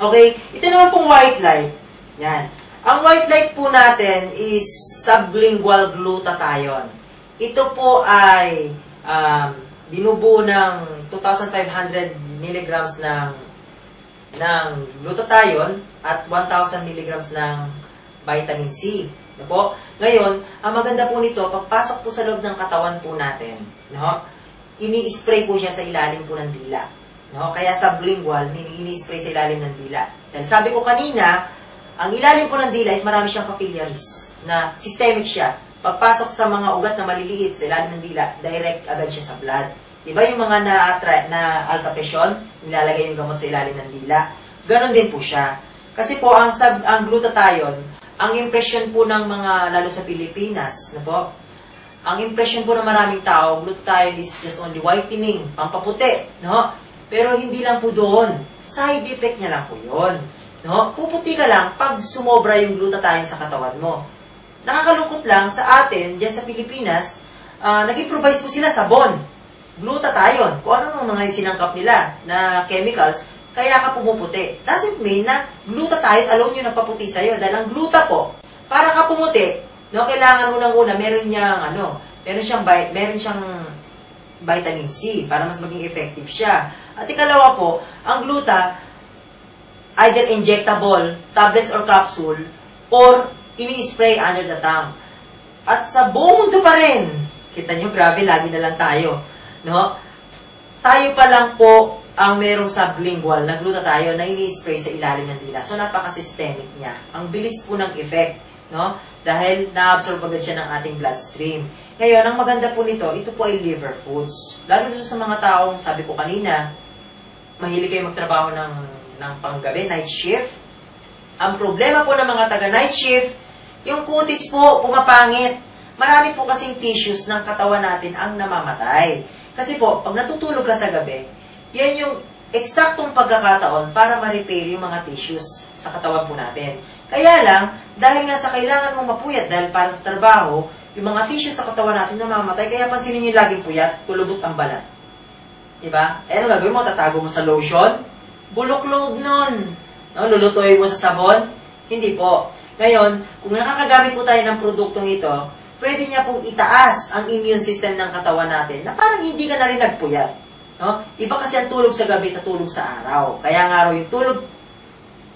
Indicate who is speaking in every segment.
Speaker 1: Okay? Ito naman pong white light. Yan. Ang white light po natin is sublingual glutathione. Ito po ay um, binubuo ng 2,500 milligrams ng ng glutathione at 1,000 milligrams ng vitamin C. No po? Ngayon, ang maganda po nito, pagpasok po sa loob ng katawan po natin, no? ini-spray po siya sa ilalim po ng dila. No? Kaya sublingual, ini-spray sa ilalim ng dila. Dahil sabi ko kanina, ang ilalim po ng dila is marami siyang capillaries na systemic siya. Pagpasok sa mga ugat na maliliit sa ilalim ng dila, direct agad siya sa blood. Diba yung mga na, na alta presyon, nilalagay yung gamot sa ilalim ng dila? Ganon din po siya. Kasi po, ang, sub, ang glutathione, ang impression po ng mga, lalo sa Pilipinas, na po, ang impression po ng maraming tao, glutathione is just only whitening, pampaputi, no? Pero hindi lang po doon. Side effect niya lang po yun. No? Puputi ka lang pag sumobra yung glutathione sa katawan mo. Nakakalungkot lang sa atin, dyan sa Pilipinas, uh, nag-improvise po sila sabon. Glutathione. Kung ano mga sinangkap nila na chemicals, kaya ka pumuputi. Doesn't mean na glutathione alone yung nagpaputi sa'yo. Dahil ang gluta po, para ka pumuti, no, kailangan unang-una, meron niyang, ano, meron siyang, meron siyang vitamin C para mas maging effective siya. At ikalawa po, ang gluta, either injectable, tablets or capsule, or ini-spray under the tongue. At sa buong mundo pa rin, kita nyo, grabe, lagi na lang tayo. No? Tayo pa lang po ang merong sublingual na glutathione na ini-spray sa ilalim ng dila. So, napaka-systemic niya. Ang bilis po ng effect. No? Dahil na-absorb agad siya ng ating bloodstream. Ngayon, ang maganda po nito, ito po ay liver foods. Lalo dito sa mga taong, sabi ko kanina, mahilig kayo magtrabaho ng, ng panggabi, night shift. Ang problema po ng mga taga-night shift, yung kutis po, pumapangit. Marami po kasing tissues ng katawan natin ang namamatay. Kasi po, pag natutulog ka sa gabi, yan yung eksaktong pagkakataon para ma-repair yung mga tissues sa katawan po natin. Kaya lang, dahil nga sa kailangan mong mapuyat dahil para sa trabaho, yung mga tissues sa katawan natin namamatay, kaya pansinin nyo laging puyat, kulubot ang balat. Diba? Eh, ano gagawin mo? Tatago mo sa lotion? Bulok loob nun. No? Lulutuin mo sa sabon? Hindi po. Ngayon, kung nakakagamit po tayo ng produktong ito, pwede niya pong itaas ang immune system ng katawan natin na parang hindi ka na rin nagpuyat. No? Iba kasi ang tulog sa gabi sa tulog sa araw. Kaya nga raw yung tulog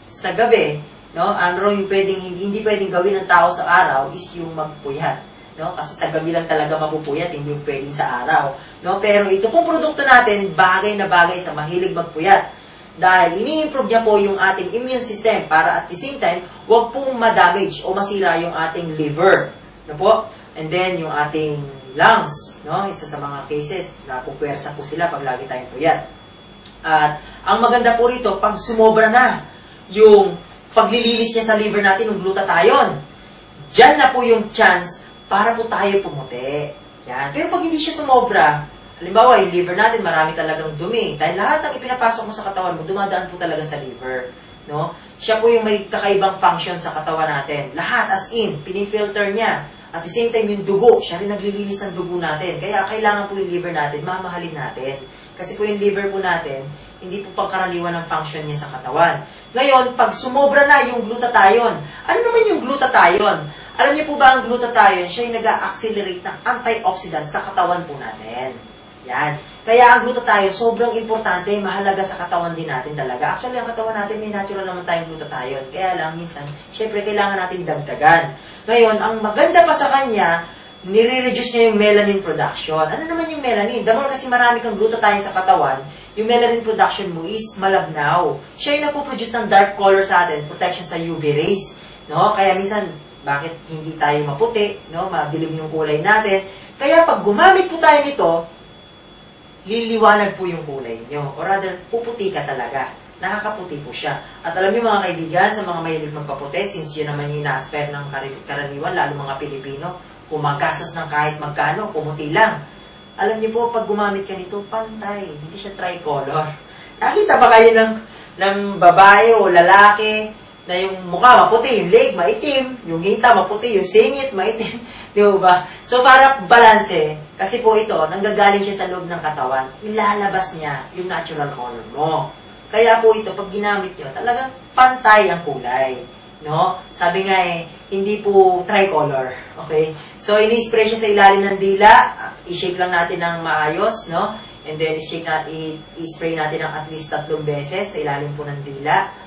Speaker 1: sa gabi, no? ano yung pwedeng, hindi, hindi pwedeng gawin ng tao sa araw is yung magpuyat. No? Kasi sa gabi lang talaga mapupuyat, hindi pwedeng sa araw. No? Pero ito pong produkto natin, bagay na bagay sa mahilig magpuyat. Dahil ini-improve niya po yung ating immune system para at the same time, huwag pong ma-damage o masira yung ating liver. No po? And then, yung ating lungs, no? Isa sa mga cases, napupwersa po sila pag lagi tayong puyat. At ang maganda po rito, pag sumobra na yung paglilinis niya sa liver natin, yung glutathione, dyan na po yung chance para po tayo pumuti. Yan. Pero pag hindi siya sumobra, halimbawa, yung liver natin, marami talagang dumi. Dahil lahat ng ipinapasok mo sa katawan mo, dumadaan po talaga sa liver. No? Siya po yung may kakaibang function sa katawan natin. Lahat as in, pinifilter niya. At the same time, yung dugo, siya rin naglilinis ng dugo natin. Kaya kailangan po yung liver natin, mamahalin natin. Kasi po yung liver po natin, hindi po pangkaraniwan ang function niya sa katawan. Ngayon, pag sumobra na yung glutathione, ano naman yung glutathione? Alam niyo po ba ang glutathione, siya yung nag-accelerate ng antioxidant sa katawan po natin. Yan. Kaya ang glutathione, sobrang importante, mahalaga sa katawan din natin talaga. Actually, ang katawan natin, may natural naman tayong glutathione. Kaya lang, minsan, syempre, kailangan natin dagdagan. Ngayon, ang maganda pa sa kanya, nire-reduce niya yung melanin production. Ano naman yung melanin? The kasi marami kang glutathione sa katawan, yung melanin production mo is malabnaw. Siya yung nagpo-produce ng dark color sa atin, protection sa UV rays. No? Kaya minsan, bakit hindi tayo maputi, no? madilim yung kulay natin. Kaya pag gumamit po tayo nito, liliwanag po yung kulay nyo. Or rather, puputi ka talaga. Nakakaputi po siya. At alam niyo mga kaibigan, sa mga mahilig magpaputi, since yun naman yung ina-aspire ng karaniwan, lalo mga Pilipino, kumagastos ng kahit magkano, pumuti lang. Alam niyo po, pag gumamit ka nito, pantay. Hindi siya tricolor. Nakita ba kayo ng, ng babae o lalaki na yung mukha maputi, yung leg maitim, yung hita maputi, yung singit maitim, di ba? So para balanse, kasi po ito, nanggagaling siya sa loob ng katawan, ilalabas niya yung natural color mo. Kaya po ito, pag ginamit nyo, talagang pantay ang kulay. No? Sabi nga eh, hindi po tricolor. Okay? So, ini-spray siya sa ilalim ng dila. I-shake lang natin ng maayos, no? And then, i-shake na, i- i-spray natin ng at least tatlong beses sa ilalim po ng dila.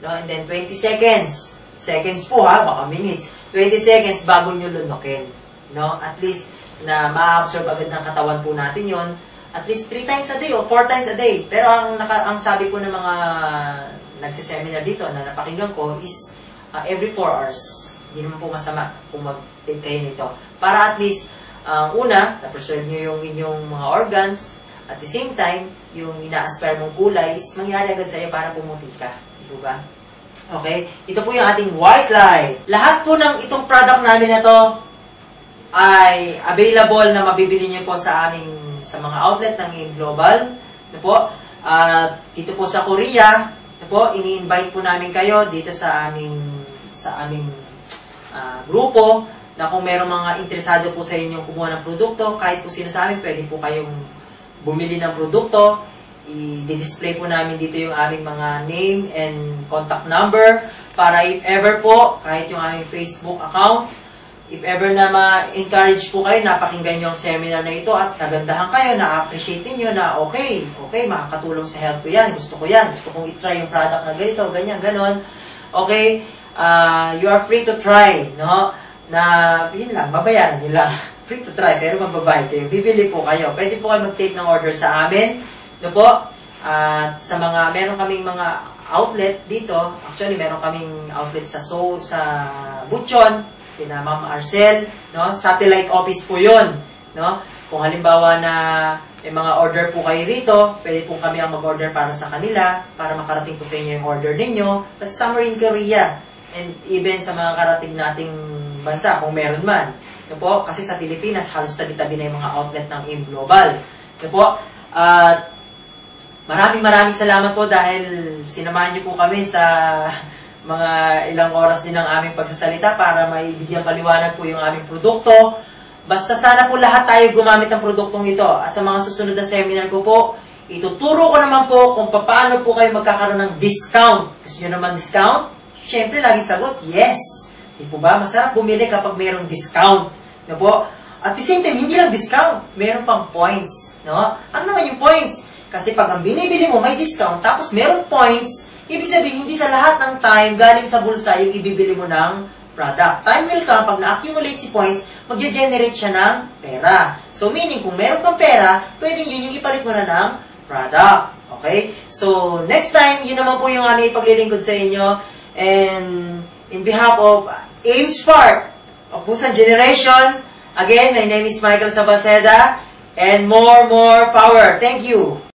Speaker 1: No? And then, 20 seconds. Seconds po ha, baka minutes. 20 seconds bago nyo lunukin. No? At least, na ma-absorb agad ng katawan po natin yon at least 3 times a day o 4 times a day. Pero ang, naka, ang sabi po ng mga nagsiseminar dito na napakinggan ko is uh, every 4 hours. Hindi naman po masama kung mag-take kayo nito. Para at least, ang una, na-preserve nyo yung inyong mga organs. At the same time, yung ina-aspire mong kulay is mangyari agad sa'yo para pumuti ka. Di ba? Okay? Ito po yung ating white light. Lahat po ng itong product namin na to ay available na mabibili niyo po sa aming sa mga outlet ng AIM Global. Na po, at dito po sa Korea, na po, ini-invite po namin kayo dito sa aming sa aming ah, grupo na kung meron mga interesado po sa inyong kumuha ng produkto, kahit po sino sa amin, pwede po kayong bumili ng produkto. I-display po namin dito yung aming mga name and contact number para if ever po, kahit yung aming Facebook account, if ever na ma-encourage po kayo, napakinggan nyo ang seminar na ito at nagandahan kayo, na-appreciate niyo na okay, okay, makakatulong sa health ko yan, gusto ko yan, gusto kong itry yung product na ganito, ganyan, ganon. Okay, uh, you are free to try, no? Na, yun lang, babayaran nyo free to try, pero magbabayad kayo. Bibili po kayo. Pwede po kayo mag-take ng order sa amin. No po? At sa mga, meron kaming mga outlet dito. Actually, meron kaming outlet sa Seoul, sa Buchon, kina Ma'am Arcel, no? Satellite office po 'yon, no? Kung halimbawa na may mga order po kayo rito, pwede po kami ang mag-order para sa kanila, para makarating po sa inyo yung order ninyo. Kasi somewhere in Korea, and even sa mga karating nating bansa, kung meron man. No po? Kasi sa Pilipinas, halos tabi-tabi na yung mga outlet ng AIM Global. No po? At maraming maraming salamat po dahil sinamahan niyo po kami sa mga ilang oras din ng aming pagsasalita para maibigyan paliwanag po yung aming produkto. Basta sana po lahat tayo gumamit ng produktong ito. At sa mga susunod na seminar ko po, ituturo ko naman po kung paano po kayo magkakaroon ng discount. Gusto nyo naman discount? Siyempre, lagi sagot, yes. Di po ba? Masarap bumili kapag mayroong discount. No po? At the same time, hindi lang discount, meron pang points. No? Ano naman yung points? Kasi pag ang binibili mo may discount, tapos meron points, ibig sabihin, hindi sa lahat ng time galing sa bulsa yung ibibili mo ng product. Time will come, pag na-accumulate si points, mag-generate siya ng pera. So, meaning, kung meron kang pera, pwedeng yun yung ipalit mo na ng product. Okay? So, next time, yun naman po yung aming ipaglilingkod sa inyo. And, in behalf of AIM Spark, of Busan Generation, again, my name is Michael Sabaceda, and more, more power. Thank you.